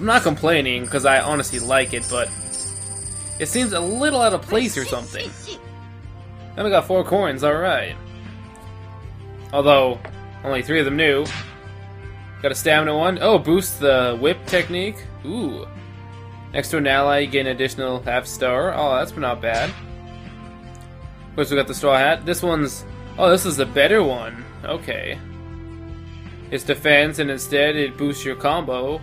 I'm not complaining, because I honestly like it, but it seems a little out of place or something. Then we got four coins, alright. Although, only three of them new. Got a stamina one. Oh, boost the whip technique. Ooh. Next to an ally, get an additional half star. Oh, that's not bad. Of course, we got the straw hat. This one's... Oh, this is the better one. Okay. It's defense, and instead it boosts your combo.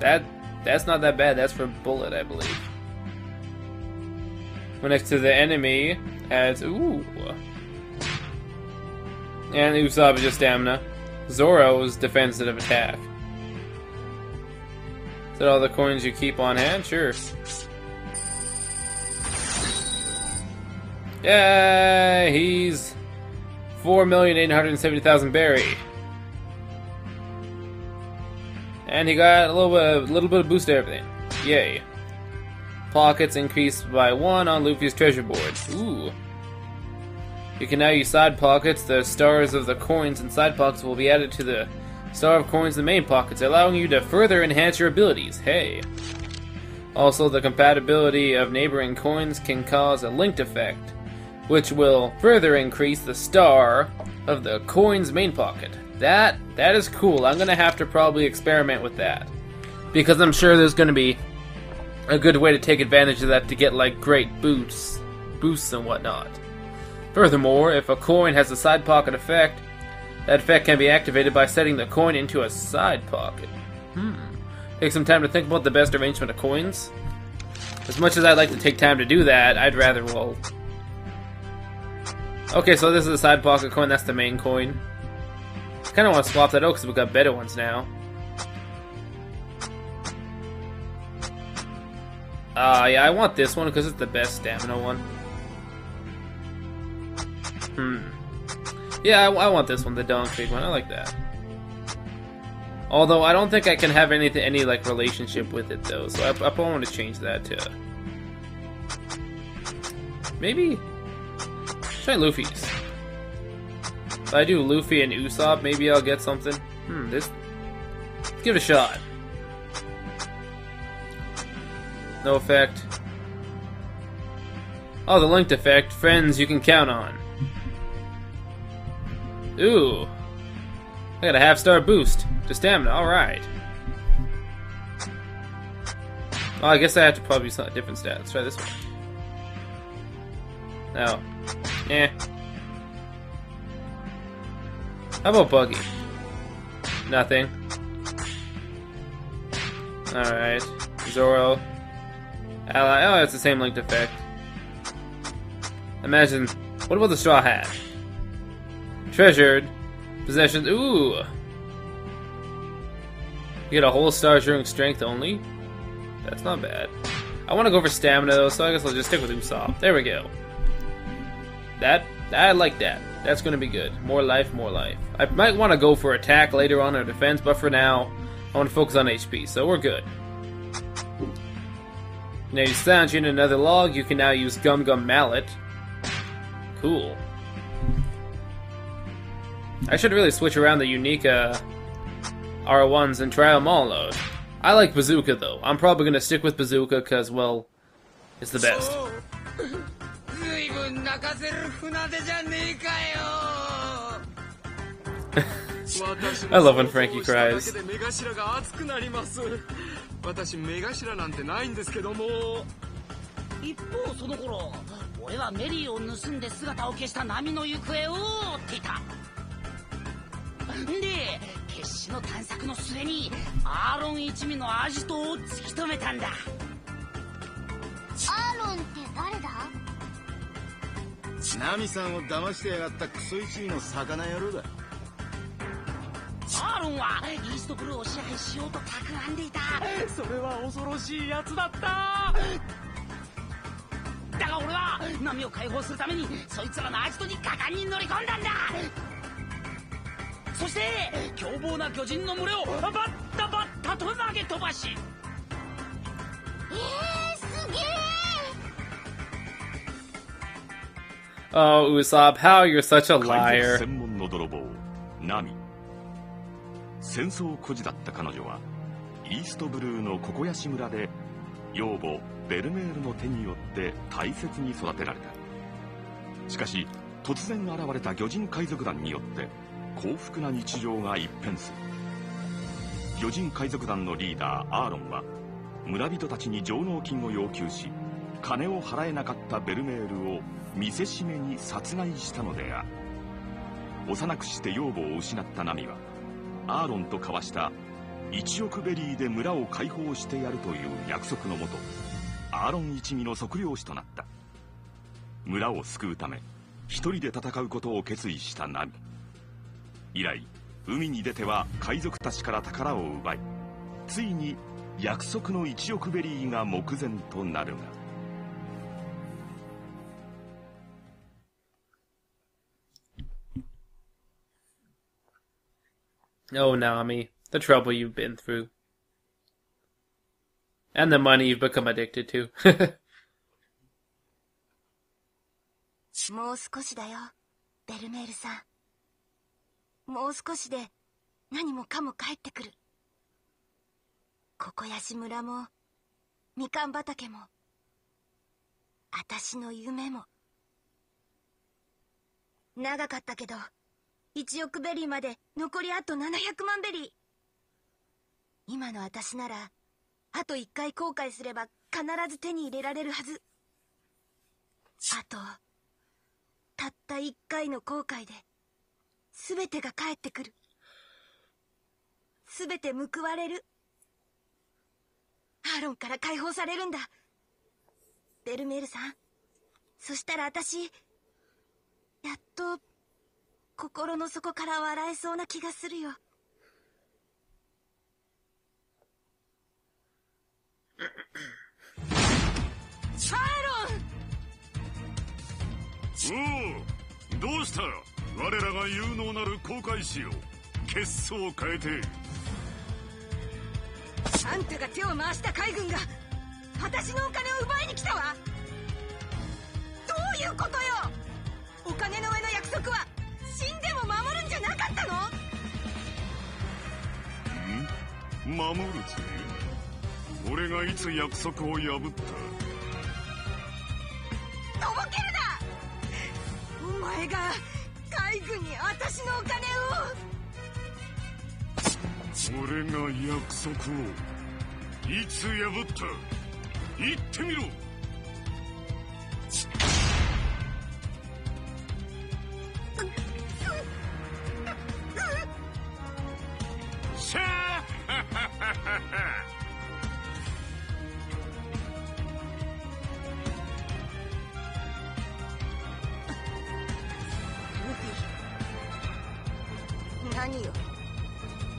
That That's not that bad. That's for bullet, I believe. When next to the enemy adds... Ooh. And Usopp is just stamina. Zoro's defense instead attack. Is that all the coins you keep on hand? Sure. Yeah, he's 4,870,000 berry. And he got a little bit, a little bit of boost to everything. Yay. Pockets increased by one on Luffy's treasure board. Ooh. You can now use side pockets. The stars of the coins and side pockets will be added to the star of coins in the main pockets, allowing you to further enhance your abilities. Hey. Also, the compatibility of neighboring coins can cause a linked effect, which will further increase the star of the coin's main pocket. That that is cool. I'm gonna have to probably experiment with that because I'm sure there's gonna be a good way to take advantage of that to get like great boosts, boosts and whatnot. Furthermore, if a coin has a side pocket effect, that effect can be activated by setting the coin into a side pocket. Hmm. Take some time to think about the best arrangement of coins. As much as I'd like to take time to do that, I'd rather, well... Okay, so this is a side pocket coin, that's the main coin. I kind of want to swap that out because we've got better ones now. Uh, yeah, I want this one because it's the best stamina one. Hmm. Yeah, I, I, want this one, the Don one. I like that. Although I don't think I can have anything, any like relationship with it though, so I, I probably want to change that to maybe try Luffy's. If I do Luffy and Usopp, maybe I'll get something. Hmm, this. Let's give it a shot. No effect. Oh, the linked effect. Friends you can count on. Ooh. I got a half star boost to stamina. Alright. Well, I guess I have to probably different stats. Try this one. No. Eh. How about Buggy? Nothing. Alright. Zoro. Ally. Oh, it's the same linked effect. Imagine. What about the Straw Hat? Treasured. Possessions. Ooh. You get a whole star during strength only? That's not bad. I want to go for stamina though, so I guess I'll just stick with Usopp. There we go. That, I like that. That's going to be good. More life, more life. I might want to go for attack later on or defense, but for now, I want to focus on HP, so we're good. Now you found you in another log, you can now use Gum Gum Mallet. Cool. I should really switch around the unique uh, R1s and try them all out. I like Bazooka though. I'm probably gonna stick with Bazooka because, well, it's the best. I love when Franky cries. 私目頭なんてないんですけども。一方その頃俺はメリーを盗んで姿を消した波の行方を追っていた。で決死の探索の末にアーロン一味のアジトを突き止めたんだ。アーロンって誰？だナミさんを騙してやがったクソ一味の魚野郎だ。アーロンはイーストブルーを支配しようと企んでいた。それは恐ろしいやつだった。だが俺は波を解放するためにそいつらのアジトに果敢に乗り込んだんだ。そして凶暴な巨人の群れをバッタバッタと投げ飛ばし Oh, Usopp, how you're such a liar. 戦争孤児だった彼女はイーストブルーのココヤシ村で養母ベルメールの手によって大切に育てられた。しかし突然現れた魚人海賊団によって幸福な日常が一変する。魚人海賊団のリーダーアーロンは村人たちに上納金を要求し金を払えなかったベルメールを見せしめに殺害したのである。幼くして養母を失ったナミはアーロンと交わした1億ベリーで村を解放してやるという約束のもとアーロン一味の測量士となった。村を救うため一人で戦うことを決意したナミ。以来海に出ては海賊たちから宝を奪いついに約束の1億ベリーが目前となるが Oh, Nami, the trouble you've been through. And the money you've become addicted to. もう少しだよ、ベルメールさん。もう少しで何もかも帰ってくる。ここやし村も、みかん畑も、あたしの夢も。長かったけど、1億ベリーまで残りあと700万ベリー。今の私なら、あと1回後悔すれば必ず手に入れられるはず。あと、たった1回の後悔で、全てが返ってくる。全て報われる。アーロンから解放されるんだ。ベルメールさん。そしたら私、やっと、心の底から笑えそうな気がするよ。アーロン！おおどうした？我らが有能なる航海士よ血相を変えて。あんたが手を回した海軍が私のお金を奪いに来たわ。どういうことよ！お金の上の約束は死んでも守るんじゃなかったの？ん？守るぜ俺がいつ約束を破った？とぼけるな！お前が海軍に私のお金を！俺が約束を。いつ破った？言ってみろ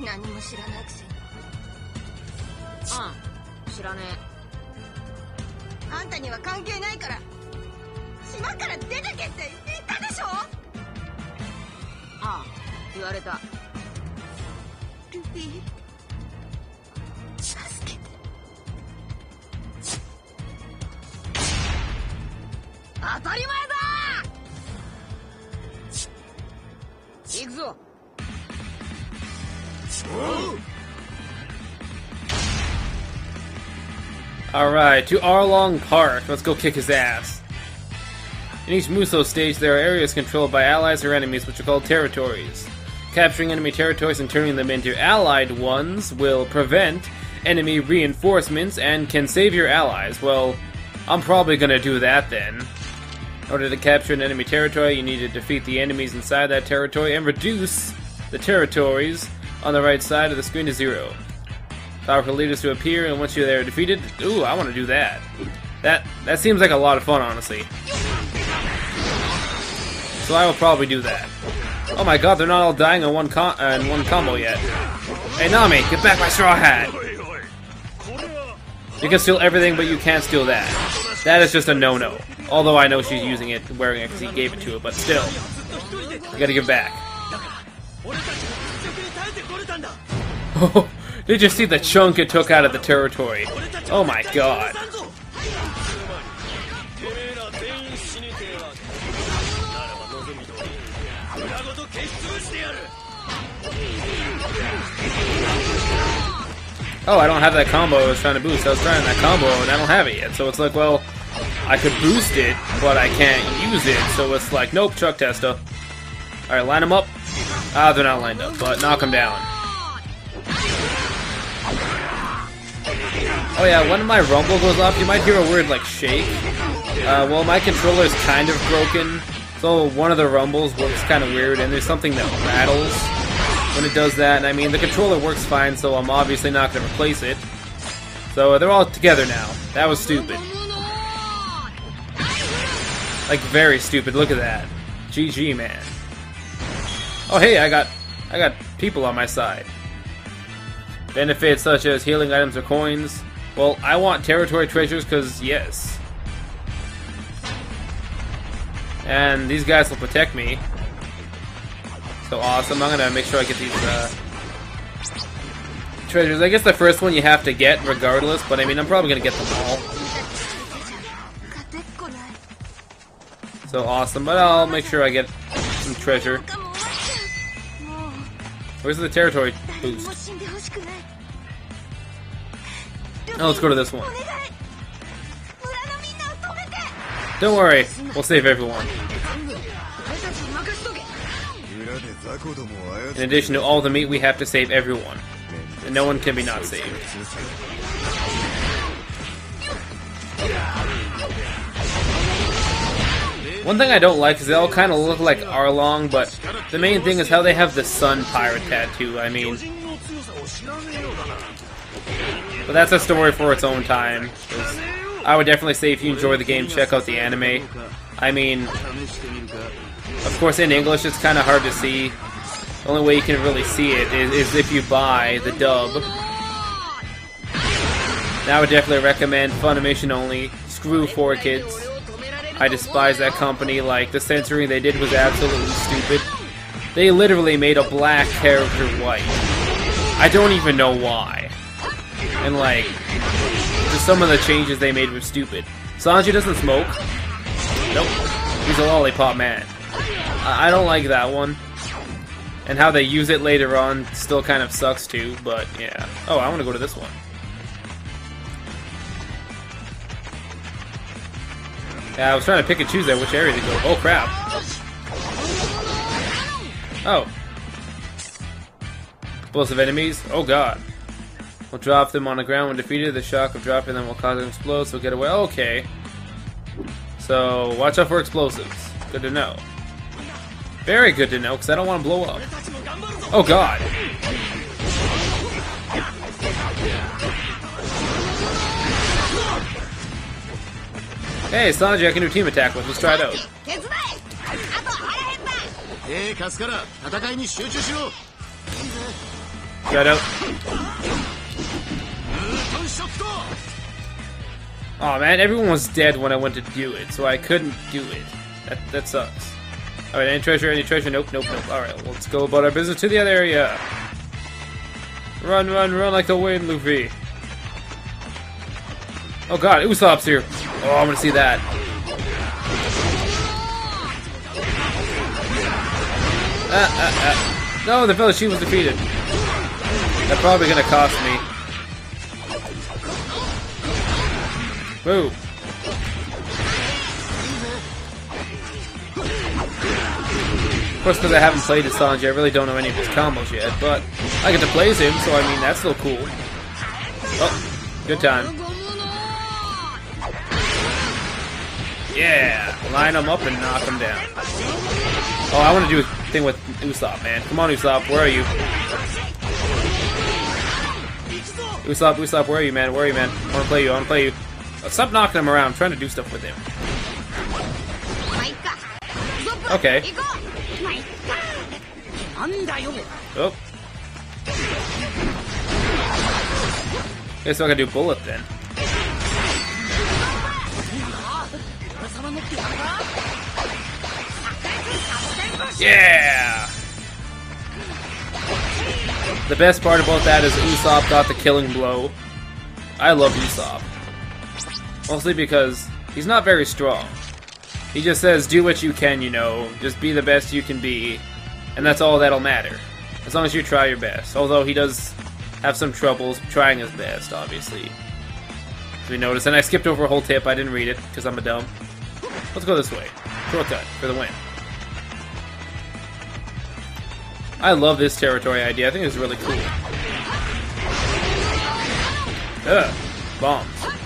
何も知らないくせに。ああ知らねあんたには関係ないから。島から出てけって言ったでしょ？えああ言われた。ルフィ。助けて。当たり前だ Alright, to Arlong Park. Let's go kick his ass. In each Muso stage, there are areas controlled by allies or enemies, which are called territories. Capturing enemy territories and turning them into allied ones will prevent enemy reinforcements and can save your allies. Well, I'm probably gonna do that then. In order to capture an enemy territory, you need to defeat the enemies inside that territory and reduce the territories on the right side of the screen to zero. Powerful leaders to appear, and once you're there defeated, ooh, I want to do that. That that seems like a lot of fun, honestly. So I will probably do that. Oh my god, they're not all dying in one uh, in one combo yet. Hey Nami, get back my straw hat! You can steal everything, but you can't steal that. That is just a no-no. Although I know she's using it, wearing it because he gave it to her, but still. You gotta give back. Did you see the chunk it took out of the territory? Oh my god. oh, I don't have that combo I was trying to boost. I was trying that combo and I don't have it yet. So it's like, well, I could boost it, but I can't use it. So it's like, nope, truck tester. Alright, line them up. Ah, they're not lined up, but knock them down. Oh yeah, when my rumble goes off, you might hear a weird, like, shake. Uh, well, my controller is kind of broken, so one of the rumbles works kind of weird, and there's something that rattles when it does that. And I mean, the controller works fine, so I'm obviously not going to replace it. So uh, they're all together now. That was stupid. Like, very stupid. Look at that. GG, man. Oh, hey, I got, I got people on my side. Benefits such as healing items or coins. Well, I want territory treasures because yes. And these guys will protect me. So awesome. I'm going to make sure I get these uh, treasures. I guess the first one you have to get regardless, but I mean, I'm probably going to get them all. So awesome, but I'll make sure I get some treasure. Where's the territory boost? Now let's go to this one. Don't worry, we'll save everyone. In addition to all the meat, we have to save everyone. And no one can be not saved. One thing I don't like is they all kind of look like Arlong, but the main thing is how they have the Sun Pirate tattoo. I mean but that's a story for its own time. I would definitely say if you enjoy the game, check out the anime. I mean, of course, in English, it's kind of hard to see. The only way you can really see it is, is if you buy the dub. Now, I would definitely recommend Funimation only. Screw 4Kids. I despise that company. Like, the censoring they did was absolutely stupid. They literally made a black character white. I don't even know why. And, like, just some of the changes they made were stupid. Sanji doesn't smoke. Nope. He's a lollipop man. I I don't like that one. And how they use it later on still kind of sucks too, but yeah. Oh, I want to go to this one. Yeah, I was trying to pick and choose there which area to go. Oh crap. Oh. Explosive enemies? Oh god. We'll drop them on the ground when defeated. The shock of dropping them will cause them to explode, so get away. Okay. So, watch out for explosives. Good to know. Very good to know, because I don't want to blow up. Oh, God. Hey, Sanji, I can do team attack with. Let's try it out. Try it out oh, man, everyone was dead when I went to do it, so I couldn't do it. That, that sucks. Alright, any treasure, any treasure? Nope, nope, nope. Alright, let's go about our business to the other area. Run, run, run like the wind, Luffy. Oh god, Usopp's here. Oh, I'm gonna see that. Ah, ah, ah. No, the village she was defeated. That's probably gonna cost Of course, because I haven't played as I really don't know any of his combos yet, but I get to play as him, so I mean, that's still cool. Oh, good time. Yeah, line him up and knock him down. Oh, I want to do a thing with Usopp, man. Come on, Usopp, where are you? Usopp, Usopp, where are you, man? Where are you, man? I want to play you, I want to play you. Let's stop knocking him around. I'm trying to do stuff with him. Okay. Oh. Guess I can do bullet then. Yeah! The best part about that is Usopp got the killing blow. I love Usopp. Mostly because he's not very strong. He just says, do what you can, you know, just be the best you can be, and that's all that'll matter. As long as you try your best. Although he does have some troubles trying his best, obviously. We noticed, and I skipped over a whole tip. I didn't read it because I'm a dumb. Let's go this way. Shortcut for the win. I love this territory idea. I think it's really cool. Ugh. Bombs.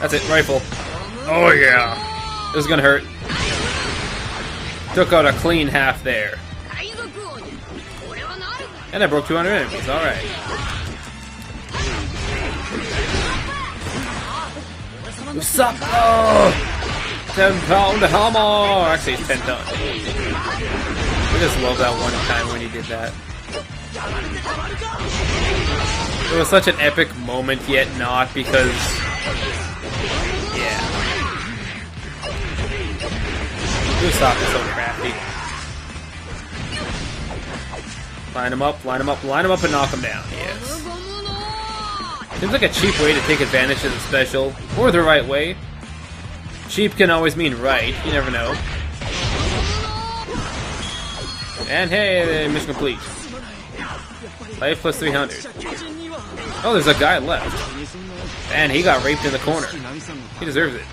That's it, rifle. Oh yeah. This is gonna hurt. Took out a clean half there. And I broke 200 enemies, alright. What's up? Oh! 10 pound hammer! Actually, it's 10 ton. I just love that one time when he did that. It was such an epic moment, yet not, because Usopp is so crafty. Line him up, line him up, line him up and knock him down. Yes. Seems like a cheap way to take advantage of the special, or the right way. Cheap can always mean right, you never know. And hey, mission complete. Life plus 300. Oh, there's a guy left. And he got raped in the corner. He deserves it.